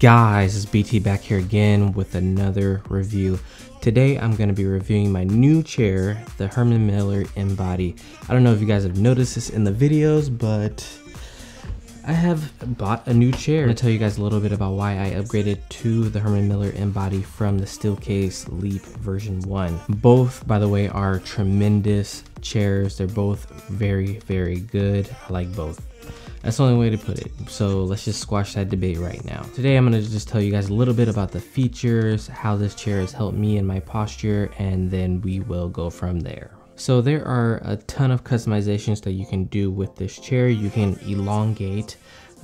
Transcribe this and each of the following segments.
guys, it's BT back here again with another review. Today I'm going to be reviewing my new chair, the Herman Miller Embody. I don't know if you guys have noticed this in the videos, but I have bought a new chair. I'm to tell you guys a little bit about why I upgraded to the Herman Miller Embody from the Steelcase Leap version 1. Both, by the way, are tremendous chairs. They're both very, very good. I like both. That's the only way to put it. So let's just squash that debate right now. Today I'm gonna just tell you guys a little bit about the features, how this chair has helped me in my posture, and then we will go from there. So there are a ton of customizations that you can do with this chair. You can elongate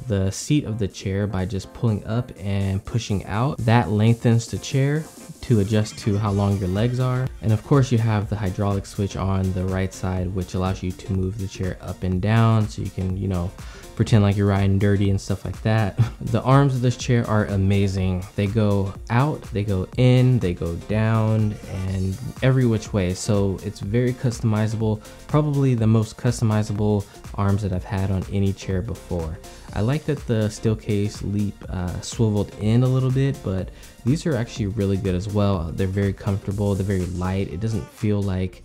the seat of the chair by just pulling up and pushing out. That lengthens the chair to adjust to how long your legs are. And of course you have the hydraulic switch on the right side, which allows you to move the chair up and down so you can, you know, pretend like you're riding dirty and stuff like that. The arms of this chair are amazing. They go out, they go in, they go down, and every which way. So it's very customizable, probably the most customizable arms that I've had on any chair before. I like that the Steelcase Leap uh, swiveled in a little bit, but these are actually really good as well. They're very comfortable, they're very light. It doesn't feel like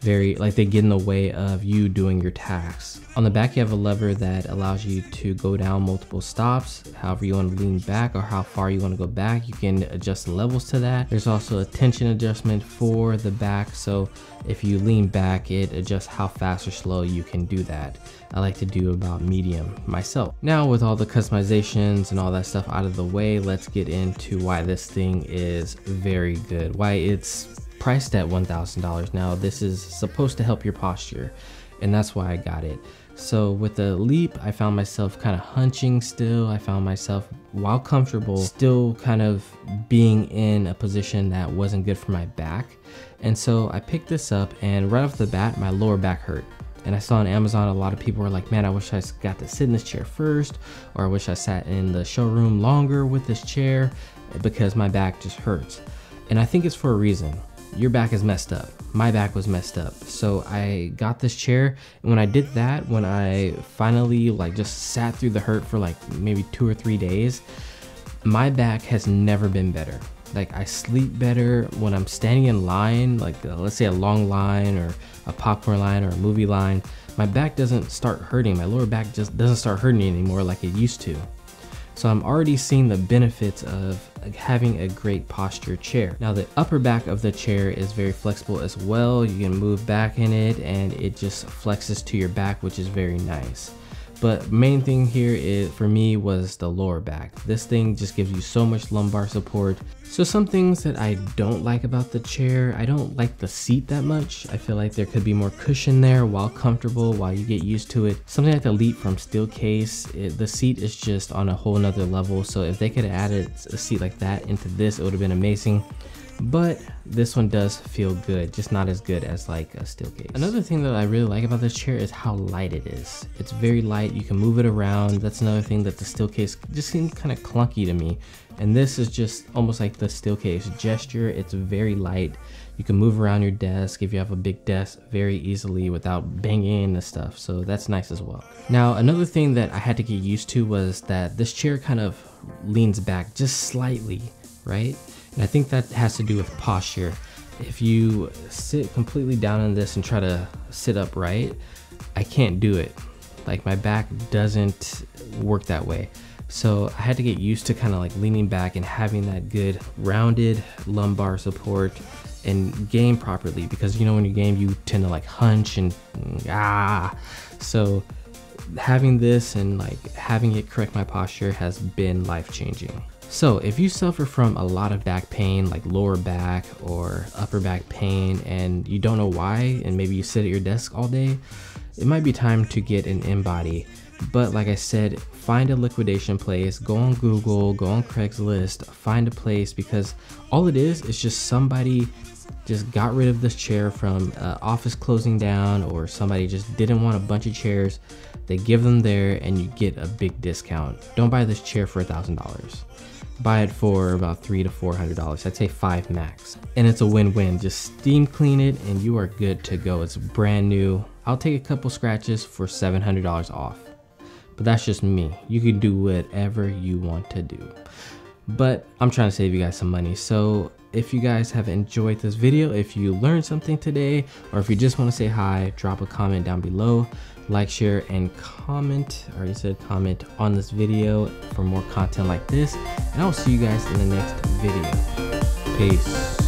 very like they get in the way of you doing your tasks. On the back you have a lever that allows you to go down multiple stops, however you want to lean back or how far you want to go back. You can adjust the levels to that. There's also a tension adjustment for the back so if you lean back it adjusts how fast or slow you can do that. I like to do about medium myself. Now with all the customizations and all that stuff out of the way, let's get into why this thing is very good. Why it's priced at $1,000. Now this is supposed to help your posture and that's why I got it. So with the leap, I found myself kind of hunching still. I found myself, while comfortable, still kind of being in a position that wasn't good for my back. And so I picked this up and right off the bat, my lower back hurt. And I saw on Amazon, a lot of people were like, man, I wish I got to sit in this chair first, or I wish I sat in the showroom longer with this chair because my back just hurts. And I think it's for a reason your back is messed up. My back was messed up. So I got this chair and when I did that, when I finally like just sat through the hurt for like maybe two or three days, my back has never been better. Like I sleep better when I'm standing in line, like uh, let's say a long line or a popcorn line or a movie line, my back doesn't start hurting. My lower back just doesn't start hurting anymore like it used to. So I'm already seeing the benefits of having a great posture chair. Now the upper back of the chair is very flexible as well. You can move back in it and it just flexes to your back, which is very nice. But main thing here is for me was the lower back. This thing just gives you so much lumbar support. So some things that I don't like about the chair, I don't like the seat that much. I feel like there could be more cushion there while comfortable while you get used to it. Something like the Leap from Steelcase, it, the seat is just on a whole nother level. So if they could have added a seat like that into this, it would have been amazing but this one does feel good just not as good as like a Steelcase another thing that i really like about this chair is how light it is. It's very light you can move it around. That's another thing that the Steelcase just seems kind of clunky to me. And this is just almost like the Steelcase gesture. It's very light. You can move around your desk if you have a big desk very easily without banging into stuff. So that's nice as well. Now another thing that i had to get used to was that this chair kind of leans back just slightly right and I think that has to do with posture. If you sit completely down in this and try to sit upright, I can't do it. Like my back doesn't work that way. So I had to get used to kind of like leaning back and having that good rounded lumbar support and game properly because you know when you game you tend to like hunch and ah so having this and like having it correct my posture has been life changing so if you suffer from a lot of back pain like lower back or upper back pain and you don't know why and maybe you sit at your desk all day, it might be time to get an Embody. But like I said, find a liquidation place, go on Google, go on Craigslist, find a place because all it is is just somebody just got rid of this chair from uh, office closing down or somebody just didn't want a bunch of chairs. They give them there and you get a big discount. Don't buy this chair for a thousand dollars. Buy it for about three to four hundred dollars. I'd say five max. And it's a win-win. Just steam clean it and you are good to go. It's brand new. I'll take a couple scratches for seven hundred dollars off but that's just me you can do whatever you want to do but I'm trying to save you guys some money. So if you guys have enjoyed this video, if you learned something today, or if you just want to say hi, drop a comment down below, like, share, and comment, or you said comment on this video for more content like this. And I'll see you guys in the next video. Peace.